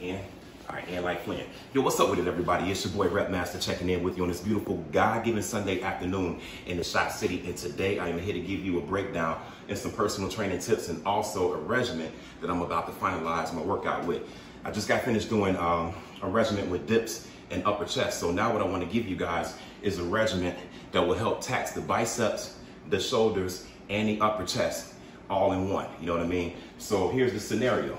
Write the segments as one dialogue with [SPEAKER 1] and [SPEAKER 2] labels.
[SPEAKER 1] And, all right, and like Flynn. Yo, what's up with it, everybody? It's your boy Rep Master checking in with you on this beautiful God-given Sunday afternoon in the Shot City. And today I am here to give you a breakdown and some personal training tips and also a regimen that I'm about to finalize my workout with. I just got finished doing um, a regimen with dips and upper chest. So now what I want to give you guys is a regimen that will help tax the biceps, the shoulders, and the upper chest all in one. You know what I mean? So here's the scenario.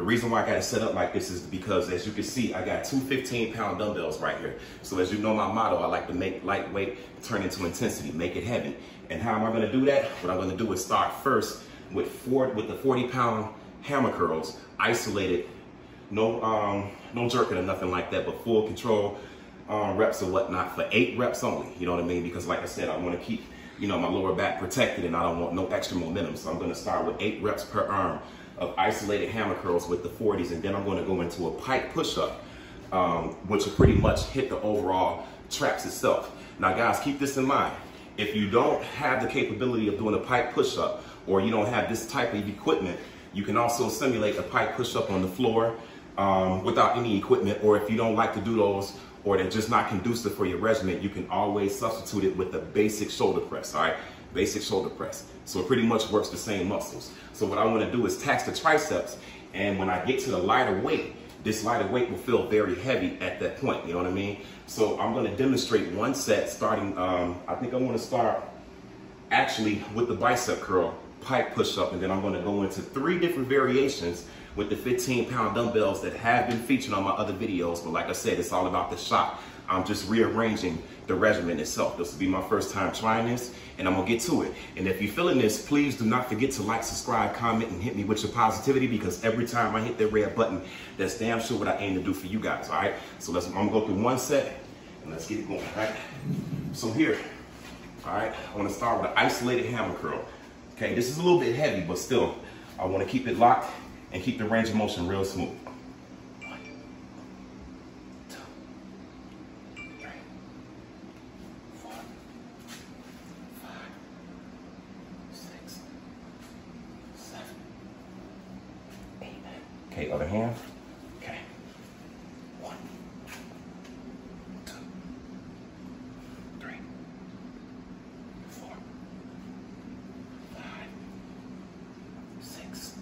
[SPEAKER 1] The reason why I got it set up like this is because as you can see, I got two 15 pound dumbbells right here. So as you know my motto, I like to make lightweight turn into intensity, make it heavy. And how am I gonna do that? What I'm gonna do is start first with four, with the 40 pound hammer curls, isolated, no, um, no jerking or nothing like that, but full control um, reps or whatnot for eight reps only. You know what I mean? Because like I said, I wanna keep you know, my lower back protected and I don't want no extra momentum. So I'm gonna start with eight reps per arm of isolated hammer curls with the 40s, and then I'm gonna go into a pike push-up, um, which will pretty much hit the overall traps itself. Now guys, keep this in mind. If you don't have the capability of doing a pike push-up, or you don't have this type of equipment, you can also simulate a pike push-up on the floor um, without any equipment, or if you don't like to do those, or they're just not conducive for your regimen, you can always substitute it with a basic shoulder press, all right? Basic shoulder press. So it pretty much works the same muscles. So what I wanna do is tax the triceps, and when I get to the lighter weight, this lighter weight will feel very heavy at that point, you know what I mean? So I'm gonna demonstrate one set starting, um, I think I wanna start actually with the bicep curl, pike push up, and then I'm gonna go into three different variations with the 15 pound dumbbells that have been featured on my other videos. But like I said, it's all about the shot. I'm just rearranging the regimen itself. This will be my first time trying this and I'm gonna get to it. And if you're feeling this, please do not forget to like, subscribe, comment, and hit me with your positivity because every time I hit that red button, that's damn sure what I aim to do for you guys, all right? So let's, I'm gonna go through one set and let's get it going, all right? So here, all right, I wanna start with an isolated hammer curl. Okay, this is a little bit heavy, but still, I wanna keep it locked and keep the range of motion real smooth. Okay, other hand. Okay. One, two, three, four, five, six,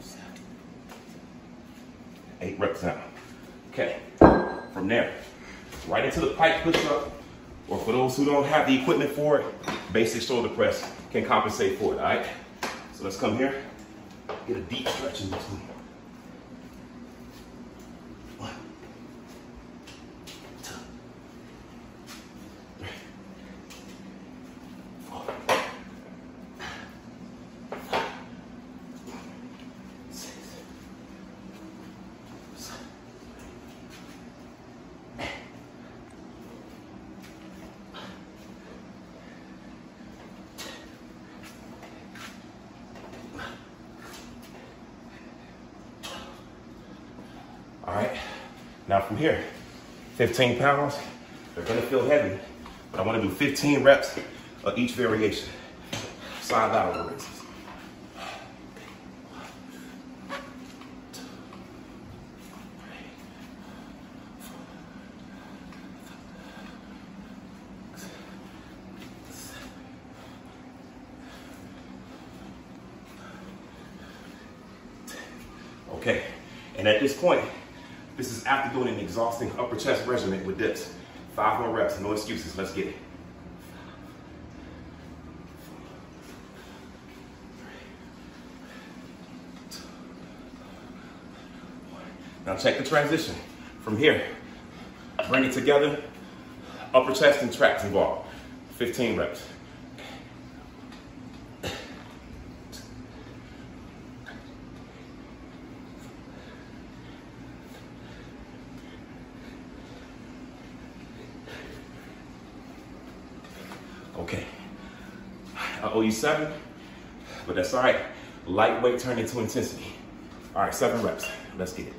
[SPEAKER 1] seven, eight reps now. Okay, from there, right into the pike push up, or for those who don't have the equipment for it, basic shoulder press can compensate for it, all right? So let's come here. Get a deep stretch in between. One, two, three, four, five, six, seven, eight. All right, now from here, 15 pounds, they're gonna feel heavy, but I wanna do 15 reps of each variation. Side lateral raises. Okay, and at this point, this is after doing an exhausting upper chest regimen with dips. Five more reps, no excuses, let's get it. Now check the transition. From here, bring it together, upper chest and traps involved. 15 reps. OU7, but that's all right. Lightweight turn into intensity. All right, seven reps. Let's get it.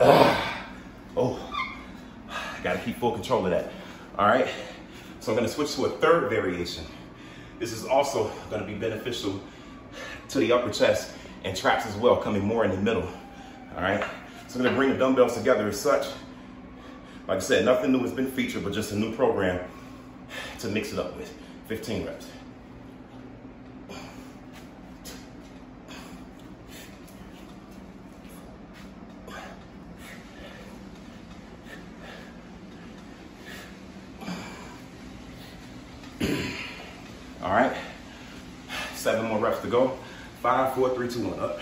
[SPEAKER 1] Oh, full control of that. All right, so I'm gonna switch to a third variation. This is also gonna be beneficial to the upper chest and traps as well, coming more in the middle. All right. So I'm to bring the dumbbells together as such. Like I said, nothing new has been featured, but just a new program to mix it up with. 15 reps. All right, seven more reps to go. Five, four, three, two, one, up.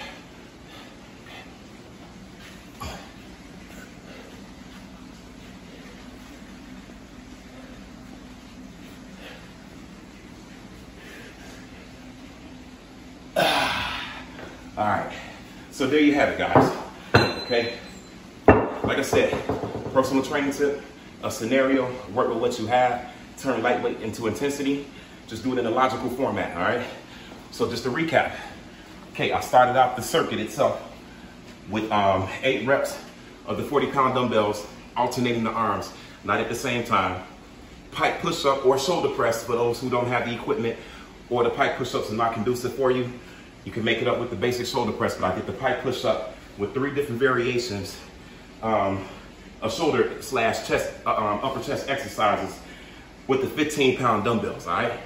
[SPEAKER 1] All right, so there you have it, guys. Okay, like I said, personal training tip, a scenario, work with what you have, turn lightweight into intensity, just do it in a logical format, all right? So just to recap, okay, I started out the circuit itself with um, eight reps of the 40 pound dumbbells, alternating the arms, not at the same time. Pike push up or shoulder press for those who don't have the equipment or the pike push ups are not conducive for you. You can make it up with the basic shoulder press, but I did the pike push up with three different variations um, of shoulder slash chest, uh, um, upper chest exercises with the 15 pound dumbbells, all right?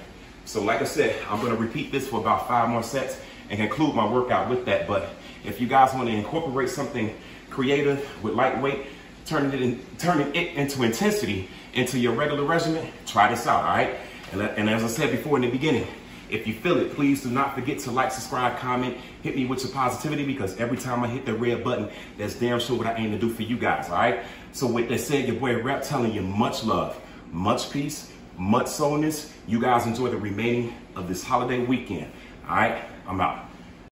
[SPEAKER 1] So like I said, I'm gonna repeat this for about five more sets and conclude my workout with that. But if you guys wanna incorporate something creative with lightweight, turning it, in, turning it into intensity into your regular regimen, try this out, all right? And, and as I said before in the beginning, if you feel it, please do not forget to like, subscribe, comment, hit me with your positivity because every time I hit the red button, that's damn sure what I aim to do for you guys, all right? So with that said, your boy Rep telling you much love, much peace, much soulness. You guys enjoy the remaining of this holiday weekend. All right, I'm out.